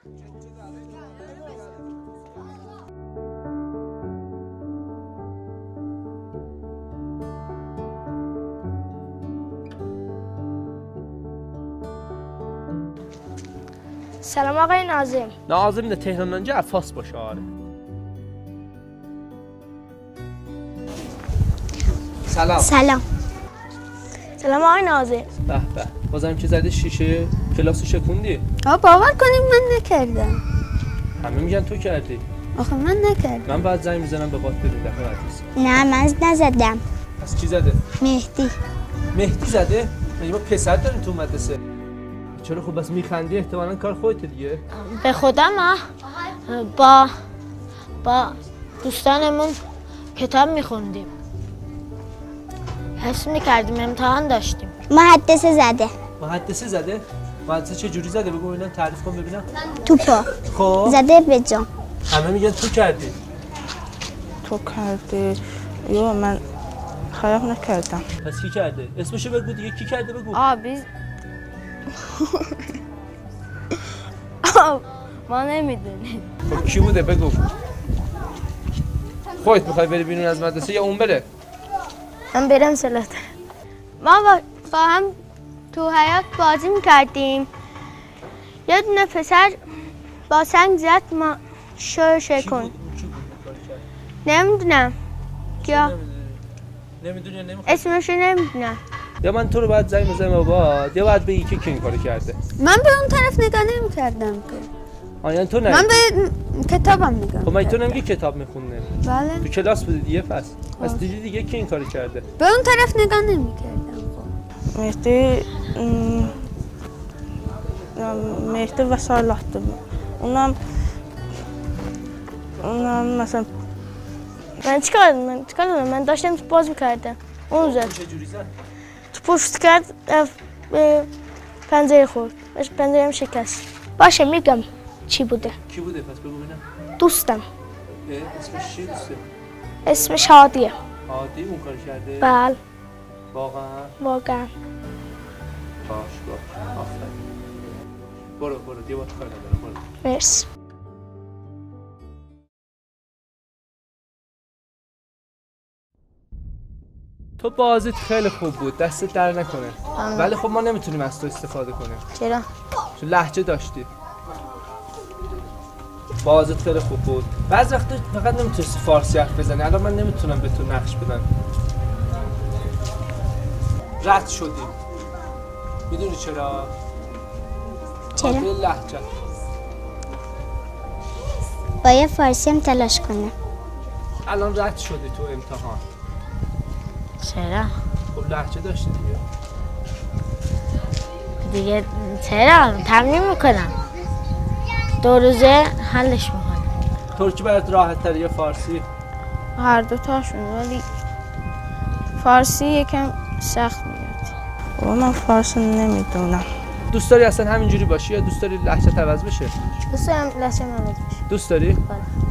سلام آقای نازم نازم اینه تهرانdan gəl Fas başı ağrı. سلام. سلام. سلام آقای نازم به به. بازم که زده شیشه کلاسو شکوندی؟ آقا باور کنیم من نکردم. همه میگن تو کردی. آخه من نکردم. من بعد زنگ می‌زنم به بات بدیم دفعه نه من نزدم. پس کی زده؟ مهدی. مهدی زده؟ مگه ما پسر داریم تو مدرسه؟ چرا خب بس میخندی؟ احتمالا کار خودت دیگه. به خدا ما. با با دوستانمون کتاب میخوندیم. حس می‌کردیم امتحان داشتیم. محدثه زده. محدثه زده؟ محدثه چه جوری زده؟ بگو ببینم تعریف کن ببینم. توپا خب. زده به جام. همه میگن تو کردی. تو کردی. یا من خراب نکردم. پس کی کرده؟ اسمشو بگو دیگه. کی کرده بگو؟ آ biz ما نمی‌دونیم. خب کی بوده؟ بگو. خودت می‌خوای بری بیرون از مدرسه یا اون بره؟ من برم سلات ما با, هم تو حیات بازی می‌کردیم. یه دونه پسر با سنگ زد ما شو کرد؟ نمی‌دونم. یا نمی‌دونی. نمی‌خوای؟ اسمشو نمی‌دونم. یا من تو رو باید زنگ بزنم بابا. یا باید بگی که کی این کارو کرده. من به اون طرف نگاه نمی‌کردم که. آ یعنی تو نه. من به کتابم نگاه خب من تو. نمیگی کتاب می‌خونه بله. تو کلاس بودی دیگه پس. پس دیدی دیگه کی این کارو کرده؟ به اون طرف نگاه نمی‌کردم. Mehdi ım, ya Mehdi və Salahdır. Ondan ondan məsələn من چیکار من چیکار من داشتم باز می‌کردم. اون زد تو پشت کرد به پنجره خورد. بهش پنجرم شکست. باشه میگم چی بوده. کی بوده؟ پس بگو ببینم. دوستم. اسمش چی دوسته اسمش هادیه. عادی اون کار کرده؟ بله. واقعا؟ واقعا. باش باش آفرین. برو برو. تو کار ندارم برو. مرسی. تو بازیت خیلی خوب بود. دستت در نکنه. ولی خب ما نمی‌تونیم از تو استفاده کنیم. چرا؟ چون لحجه داشتی. بازیت خیلی خوب بود. بعض وقتا فقط نمی‌تونستی فارسی حرف بزنی. الان من نمی‌تونم به تو نقش بدم. رد شدیم. می‌دونی چرا؟ چرا؟ لهجه. باید فارسی هم تلاش کنم الان رد شدی تو امتحان. چرا؟ خب لهجه داشتی دیگه. دیگه چرا؟ تمرین می‌کنم. دو روزه حلش می‌کنم. ترکی برات راحت تره یا فارسی. هر دو تاشون ولی فارسی یکم سخت میاد o mən farsını نمی‌دونم. دوست داری اصلا همینجوری باشی یا دوست داری لهجه عوض بشه دوست دارم لحظه عوض بشه دوست داری بله.